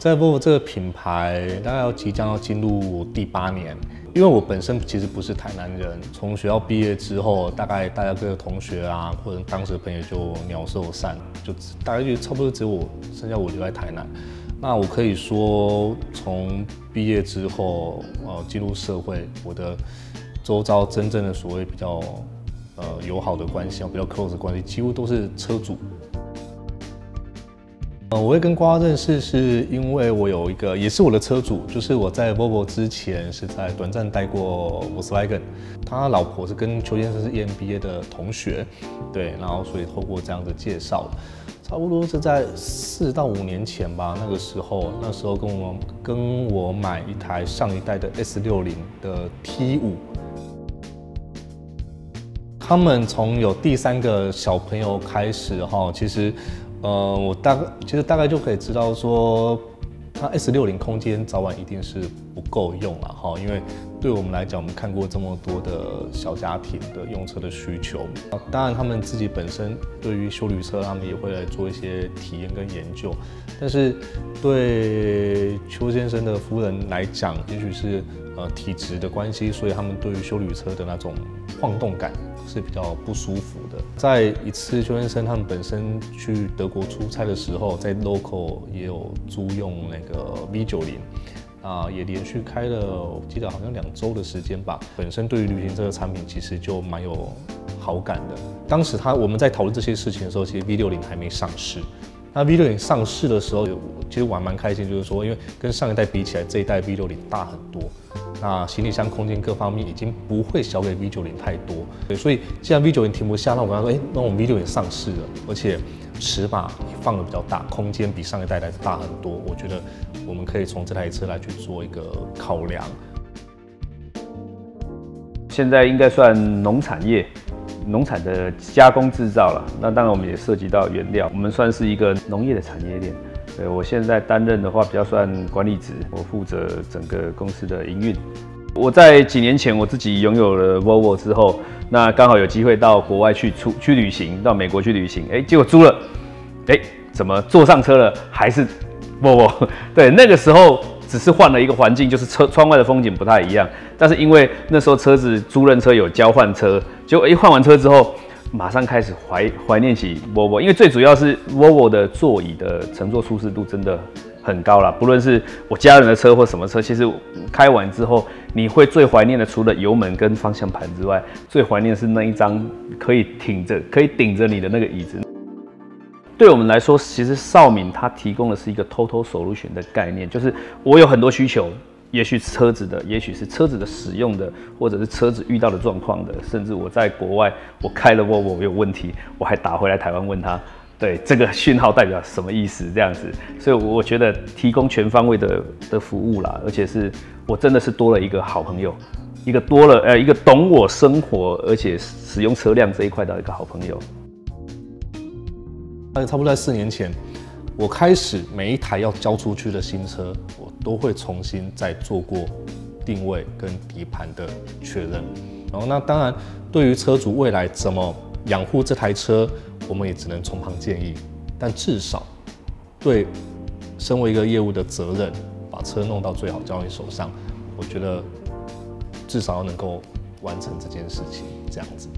在 Volvo 这个品牌大概要即将要进入第八年，因为我本身其实不是台南人，从学校毕业之后，大概大家各个同学啊，或者当时的朋友就鸟兽散，就大概就差不多只有我，剩下我留在台南。那我可以说，从毕业之后，呃，进入社会，我的周遭真正的所谓比较呃友好的关系啊，比较 close 的关系，几乎都是车主。呃，我会跟瓜认识，是因为我有一个也是我的车主，就是我在 Volvo 之前是在短暂待过 Volkswagen，他老婆是跟邱先生是 EMBA 的同学，对，然后所以透过这样的介绍，差不多是在四到五年前吧，那个时候，那时候跟我跟我买一台上一代的 S60 的 T5，他们从有第三个小朋友开始哈，其实。呃，我大概其实大概就可以知道说，它 S 六零空间早晚一定是不够用了哈，因为对我们来讲，我们看过这么多的小家庭的用车的需求，当然他们自己本身对于修旅车，他们也会来做一些体验跟研究，但是对邱先生的夫人来讲，也许是呃体质的关系，所以他们对于修旅车的那种晃动感。是比较不舒服的。在一次邱先生他们本身去德国出差的时候，在 local 也有租用那个 V 九零，啊，也连续开了，我记得好像两周的时间吧。本身对于旅行这个产品其实就蛮有好感的。当时他我们在讨论这些事情的时候，其实 V 六零还没上市。那 V 六零上市的时候，其实我还蛮开心，就是说，因为跟上一代比起来，这一代 V 六零大很多。那行李箱空间各方面已经不会小给 V 九零太多，对，所以既然 V 九零停不下，那我跟他说，哎，那我们 V 六零上市了，而且尺码也放的比较大，空间比上一代来的大很多，我觉得我们可以从这台车来去做一个考量。现在应该算农产业，农产的加工制造了，那当然我们也涉及到原料，我们算是一个农业的产业链。对我现在担任的话，比较算管理职，我负责整个公司的营运。我在几年前我自己拥有了 Volvo 之后，那刚好有机会到国外去出去旅行，到美国去旅行，哎，结果租了，哎，怎么坐上车了还是 Volvo？对，那个时候只是换了一个环境，就是车窗外的风景不太一样，但是因为那时候车子租赁车有交换车，结果哎换完车之后。马上开始怀怀念起 Volvo，因为最主要是 Volvo 的座椅的乘坐舒适度真的很高了。不论是我家人的车或什么车，其实开完之后，你会最怀念的，除了油门跟方向盘之外，最怀念的是那一张可以挺着、可以顶着你的那个椅子。对我们来说，其实少敏它提供的是一个 Total Solution 的概念，就是我有很多需求。也许车子的，也许是车子的使用的，或者是车子遇到的状况的，甚至我在国外我开了 Volvo 有问题，我还打回来台湾问他，对这个讯号代表什么意思？这样子，所以我觉得提供全方位的的服务啦，而且是我真的是多了一个好朋友，一个多了呃一个懂我生活而且使用车辆这一块的一个好朋友。差不多在四年前。我开始每一台要交出去的新车，我都会重新再做过定位跟底盘的确认。然后，那当然，对于车主未来怎么养护这台车，我们也只能从旁建议。但至少，对身为一个业务的责任，把车弄到最好交你手上，我觉得至少要能够完成这件事情，这样子。